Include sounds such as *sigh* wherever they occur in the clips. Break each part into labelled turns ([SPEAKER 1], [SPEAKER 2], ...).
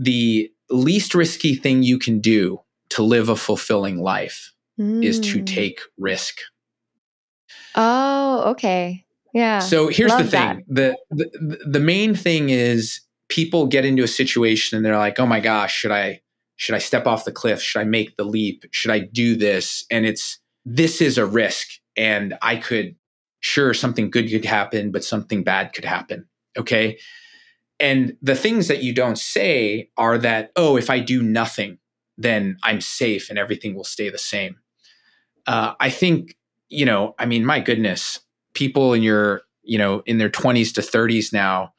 [SPEAKER 1] the least risky thing you can do to live a fulfilling life mm. is to mm. take risk.
[SPEAKER 2] Oh, okay. Yeah.
[SPEAKER 1] So here's the thing. The, the the main thing is people get into a situation and they're like, "Oh my gosh, should I should I step off the cliff? Should I make the leap? Should I do this?" And it's this is a risk and I could sure something good could happen, but something bad could happen. Okay? And the things that you don't say are that, "Oh, if I do nothing, then I'm safe and everything will stay the same." Uh, I think, you know, I mean, my goodness, people in your, you know, in their 20s to 30s now,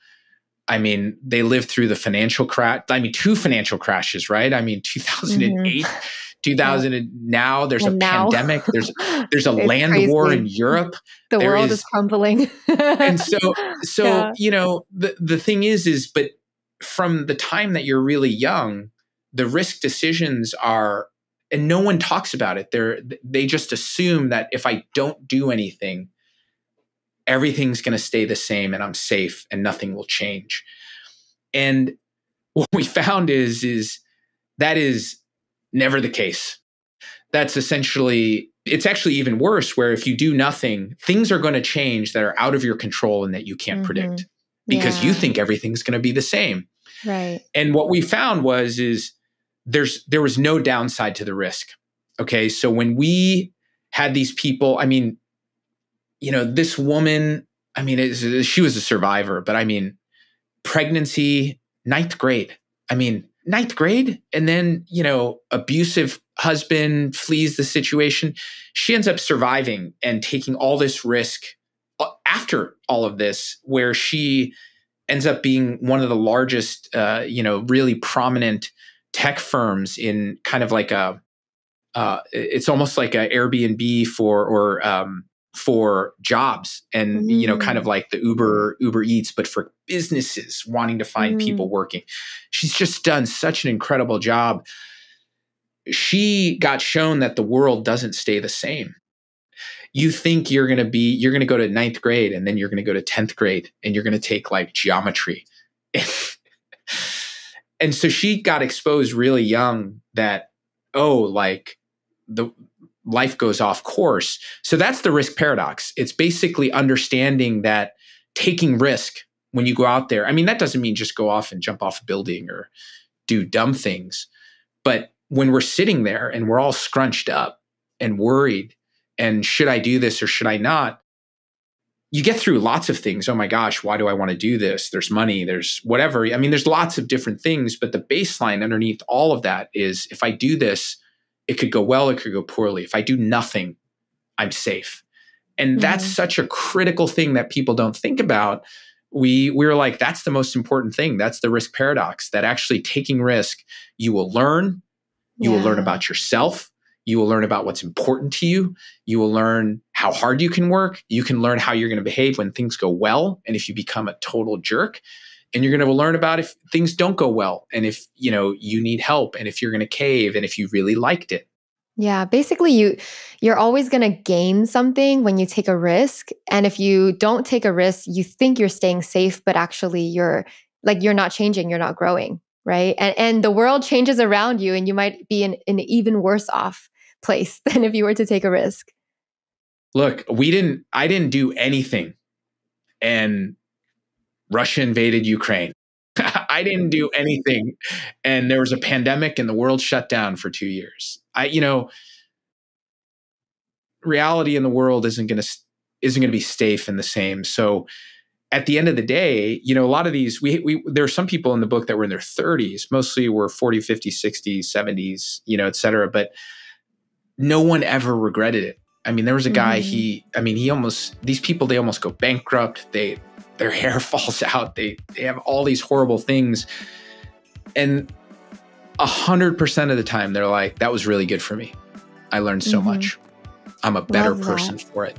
[SPEAKER 1] I mean, they lived through the financial crash. I mean, two financial crashes, right? I mean, 2008, mm-hmm. 2000 and now there's and a now. pandemic. There's *laughs* there's a land crazy. war in Europe.
[SPEAKER 2] The there world is, is crumbling.
[SPEAKER 1] and so *laughs* so yeah. you know, the the thing is is but from the time that you're really young, the risk decisions are and no one talks about it. They're they just assume that if I don't do anything, everything's going to stay the same and I'm safe and nothing will change. And *laughs* what we found is is that is never the case. That's essentially it's actually even worse where if you do nothing, things are going to change that are out of your control and that you can't mm-hmm. predict because yeah. you think everything's going to be the same.
[SPEAKER 2] Right.
[SPEAKER 1] And what we found was is there's there was no downside to the risk. Okay? So when we had these people, I mean, you know, this woman, I mean, she was a survivor, but I mean, pregnancy, ninth grade. I mean, ninth grade. And then, you know, abusive husband flees the situation. She ends up surviving and taking all this risk uh, after all of this, where she ends up being one of the largest, uh, you know, really prominent tech firms in kind of like a, uh, it's almost like a Airbnb for, or, um, for jobs and mm. you know kind of mm. like the uber uber eats but for businesses wanting to find mm. people working she's just done such an incredible job she got shown that the world doesn't stay the same you think you're going to be you're going to go to ninth grade and then you're going to go to 10th grade and you're going to take like geometry *laughs* and so she got exposed really young that oh like the life goes off course. So that's the risk paradox. It's basically understanding that taking risk when you go out there, I mean, that doesn't mean just go off and jump off a building or do dumb things. But when we're sitting there and we're all scrunched up and worried, and should I do this or should I not? You get through lots of things. Oh my gosh, why do I want to do this? There's money, there's whatever. I mean, there's lots of different things, but the baseline underneath all of that is if I do this, it could go well, it could go poorly. If I do nothing, I'm safe. And mm-hmm. that's such a critical thing that people don't think about. We we were like, that's the most important thing. That's the risk paradox. That actually taking risk, you will learn, you yeah. will learn about yourself, you will learn about what's important to you, you will learn how hard you can work, you can learn how you're going to behave when things go well, and if you become a total jerk and you're going to learn about if things don't go well and if you know you need help and if you're going to cave and if you really liked it.
[SPEAKER 2] Yeah basically you you're always going to gain something when you take a risk and if you don't take a risk you think you're staying safe but actually you're like you're not changing you're not growing right? And and the world changes around you and you might be in, in an even worse off place *laughs* than if you were to take a risk.
[SPEAKER 1] Look we didn't i didn't do anything and Russia invaded Ukraine. *laughs* I didn't do anything. And there was a pandemic and the world shut down for two years. I, you know, reality in the world isn't going to isn't going to be safe and the same. So at the end of the day, you know, a lot of these, we, we, there are some people in the book that were in their 30s, mostly were 40, 50, 60, 70s, you know, et cetera. But no one ever regretted it. I mean, there was a guy, mm-hmm. he, I mean, he almost, these people, they almost go bankrupt. They, their *laughs* hair falls out. They they have all these horrible things. And a hundred percent of the time they're like, that was really good for me. I learned so mm-hmm. much. I'm a better Love person that. for it.